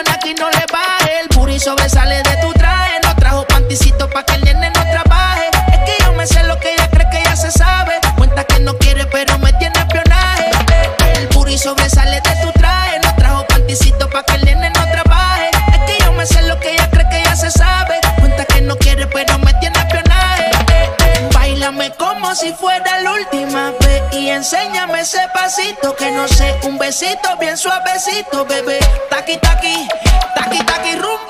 Anonaki, no le baje. El puri sobresale de tu traje, no trajo panticito pa' que el nene no trabaje. Es que yo me sé lo que ella cree que ya se sabe. Cuenta que no quiere, pero me tiene espionaje. El puri sobresale de tu enséñame ese pasito que no sé, un besito bien suavecito, bebé. Taqui taqui, taqui taqui rumba.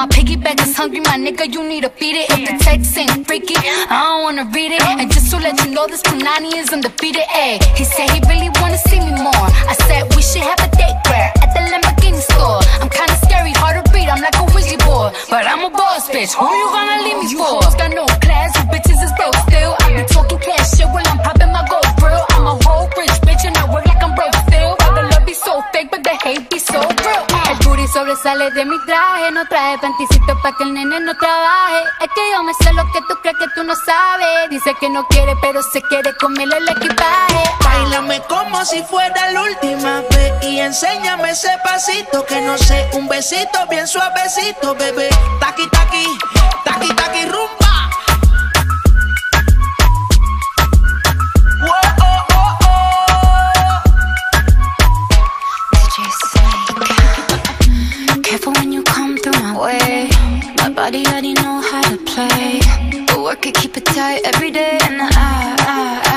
My piggyback is hungry, my nigga, you need to feed it. If the text ain't freaky, I don't wanna read it. And just to let you know, this Punani is undefeated. Ayy, he said he really wanna see me more. I said we should have a date where at the Lamborghini store. I'm kinda scary, hard to read. I'm like a wizard board, but I'm a boss bitch. Who you gonna leave me for? Got no sobresale de mi traje, no traje panticito pa' que el nene no trabaje. Es que yo me sé lo que tú crees que tú no sabes. Dice que no quiere, pero se quiere comerle el equipaje. Bailame como si fuera la última vez y enséñame ese pasito que no sé, un besito bien suavecito, bebé. Taqui taqui, taqui taqui rumba. Body already know how to play. But work it, keep it tight every day. And I, I, I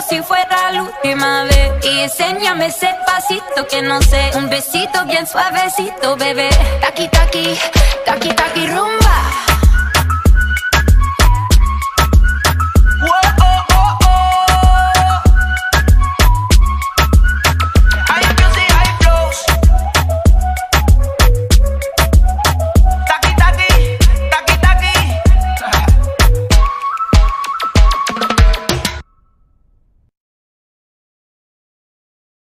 si fuera la última vez. Y enséñame ese pasito que no sé. Un besito bien suavecito, bebé. Taqui, taqui, taqui, taqui, rumba